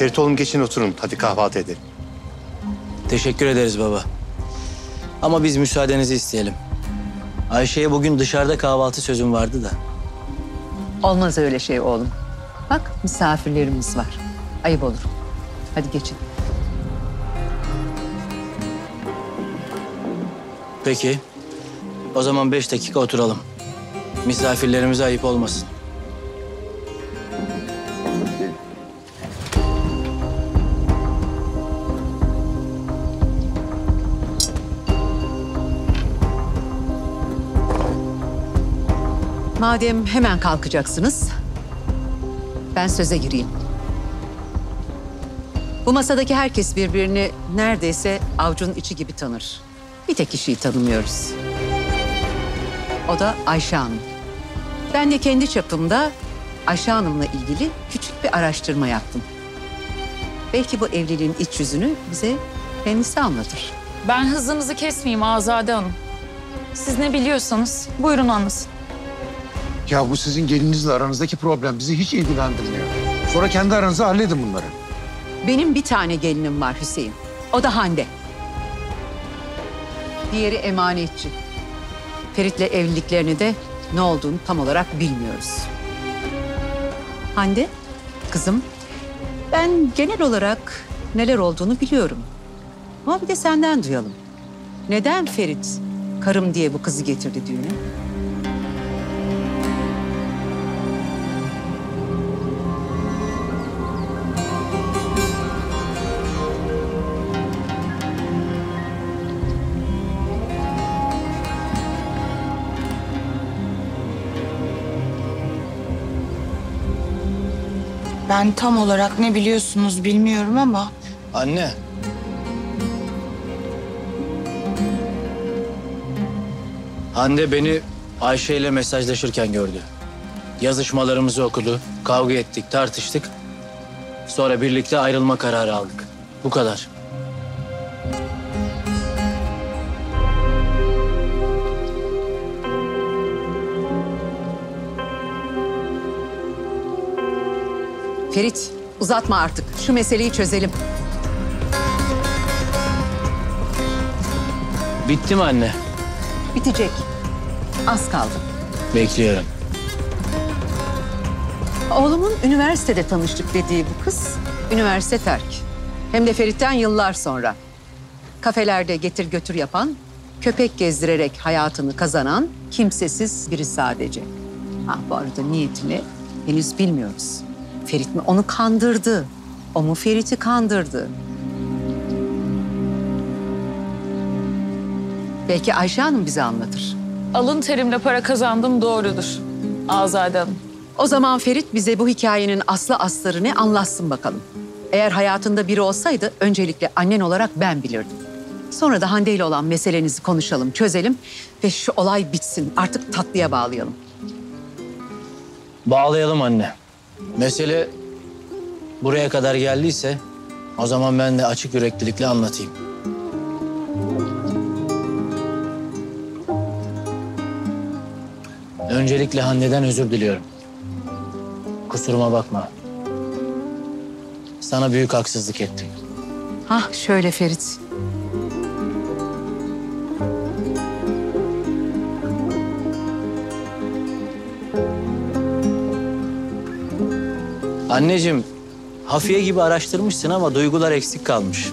Ferit oğlum geçin oturun. Hadi kahvaltı edelim. Teşekkür ederiz baba. Ama biz müsaadenizi isteyelim. Ayşe'ye bugün dışarıda kahvaltı sözüm vardı da. Olmaz öyle şey oğlum. Bak misafirlerimiz var. Ayıp olur. Hadi geçin. Peki. O zaman beş dakika oturalım. Misafirlerimize ayıp olmasın. Madem hemen kalkacaksınız, ben söze gireyim. Bu masadaki herkes birbirini neredeyse avucun içi gibi tanır. Bir tek kişiyi tanımıyoruz. O da Ayşe Hanım. Ben de kendi çapımda Ayşe Hanım'la ilgili küçük bir araştırma yaptım. Belki bu evliliğin iç yüzünü bize kendisi anlatır. Ben hızınızı kesmeyeyim Azade Hanım. Siz ne biliyorsanız buyurun anlasın. Ya bu sizin gelininizle aranızdaki problem bizi hiç ilgilendirmiyor. Sonra kendi aranızda halledin bunları. Benim bir tane gelinim var Hüseyin. O da Hande. Diğeri emanetçi. Ferit'le evliliklerini de ne olduğunu tam olarak bilmiyoruz. Hande, kızım, ben genel olarak neler olduğunu biliyorum. Ama bir de senden duyalım. Neden Ferit karım diye bu kızı getirdi düğüne? Ben tam olarak ne biliyorsunuz bilmiyorum ama Anne. Hande beni Ayşe ile mesajlaşırken gördü. Yazışmalarımızı okudu. Kavga ettik, tartıştık. Sonra birlikte ayrılma kararı aldık. Bu kadar. Ferit, uzatma artık. Şu meseleyi çözelim. Bitti mi anne? Bitecek. Az kaldı. Bekliyorum. Oğlumun üniversitede tanıştık dediği bu kız, üniversite terk. Hem de Ferit'ten yıllar sonra. Kafelerde getir götür yapan, köpek gezdirerek hayatını kazanan kimsesiz biri sadece. Ha bu arada niyetini henüz bilmiyoruz. Ferit mi onu kandırdı? O mu Ferit'i kandırdı? Belki Ayşe Hanım bize anlatır. Alın terimle para kazandım doğrudur. Azade Hanım. O zaman Ferit bize bu hikayenin aslı astarını anlatsın bakalım. Eğer hayatında biri olsaydı öncelikle annen olarak ben bilirdim. Sonra da Hande ile olan meselenizi konuşalım, çözelim ve şu olay bitsin. Artık tatlıya bağlayalım. Bağlayalım anne. Mesele buraya kadar geldiyse o zaman ben de açık yüreklilikle anlatayım. Öncelikle Hande'den özür diliyorum. Kusuruma bakma. Sana büyük haksızlık ettim. Hah şöyle Ferit. Anneciğim, hafiye gibi araştırmışsın ama duygular eksik kalmış.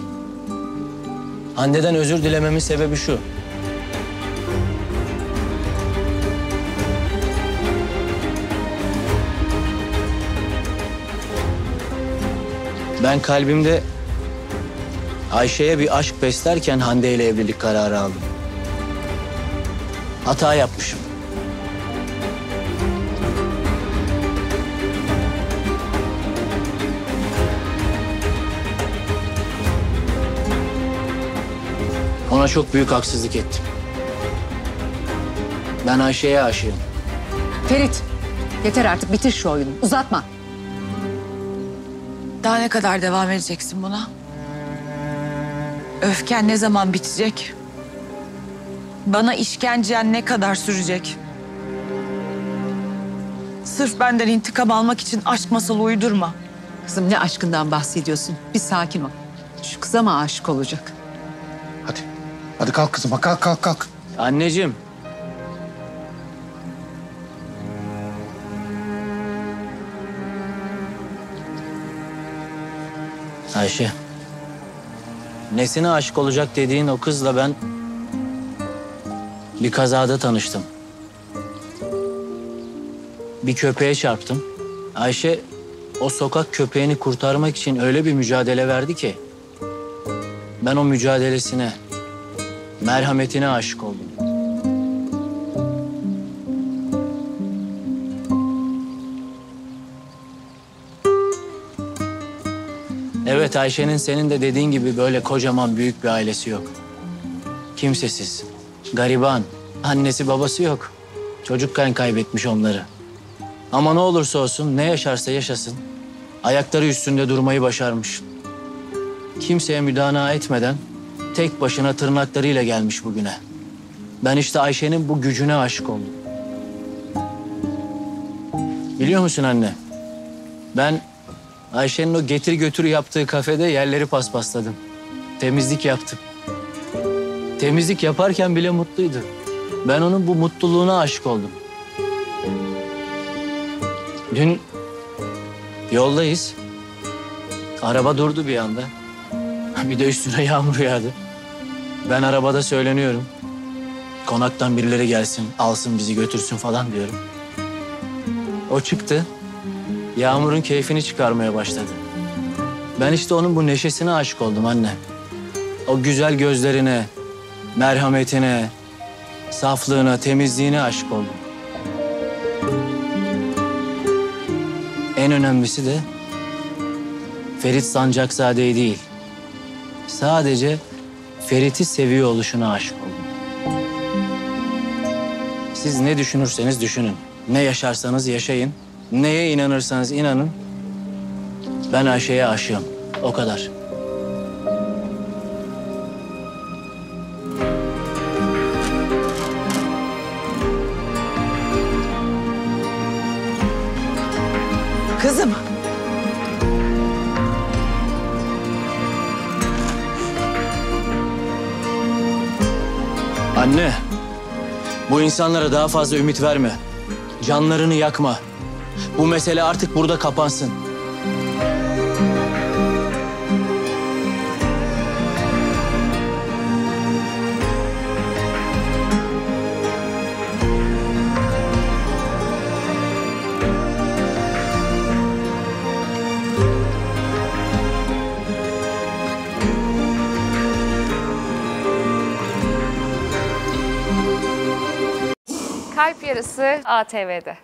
Hande'den özür dilememin sebebi şu. Ben kalbimde Ayşe'ye bir aşk beslerken Hande ile evlilik kararı aldım. Hata yapmışım. Çok büyük haksızlık ettim. Ben Ayşe'ye aşığım. Ferit, yeter artık bitir şu oyunu. Uzatma. daha ne kadar devam edeceksin buna? Öfken ne zaman bitecek? Bana işkencen ne kadar sürecek? Sırf benden intikam almak için aşk masalı uydurma. Kızım ne aşkından bahsediyorsun? Bir sakin ol. Şu kıza mı aşık olacak? Hadi. Kalk kızım kalk kalk kalk. Anneciğim. Ayşe. Nesine aşık olacak dediğin o kızla ben bir kazada tanıştım. Bir köpeğe çarptım. Ayşe o sokak köpeğini kurtarmak için öyle bir mücadele verdi ki ben o mücadelesine, merhametine aşık oldum. Evet Ayşe'nin senin de dediğin gibi böyle kocaman büyük bir ailesi yok. Kimsesiz, gariban, annesi babası yok. Çocukken kaybetmiş onları. Ama ne olursa olsun ne yaşarsa yaşasın ayakları üstünde durmayı başarmış. Kimseye müdana etmeden tek başına tırnaklarıyla gelmiş bugüne. Ben işte Ayşe'nin bu gücüne aşık oldum. Biliyor musun anne? Ben Ayşe'nin o getir götür yaptığı kafede yerleri paspasladım. Temizlik yaptım. Temizlik yaparken bile mutluydu. Ben onun bu mutluluğuna aşık oldum. Dün yoldayız. Araba durdu bir anda. Bir de üstüne yağmur yağdı. Ben arabada söyleniyorum. Konaktan birileri gelsin, alsın bizi götürsün falan diyorum. O çıktı. Yağmur'un keyfini çıkarmaya başladı. Ben işte onun bu neşesine aşık oldum anne. O güzel gözlerine, merhametine, saflığına, temizliğine aşık oldum. En önemlisi de Ferit Sancakzade'yi değil. Sadece Ferit'i seviyor oluşuna aşık oldum. Siz ne düşünürseniz düşünün. Ne yaşarsanız yaşayın. Neye inanırsanız inanın. Ben Ayşe'ye aşığım. O kadar. Kızım. Anne, bu insanlara daha fazla ümit verme. Canlarını yakma. Bu mesele artık burada kapansın. Yarısı ATV'de.